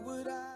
would I?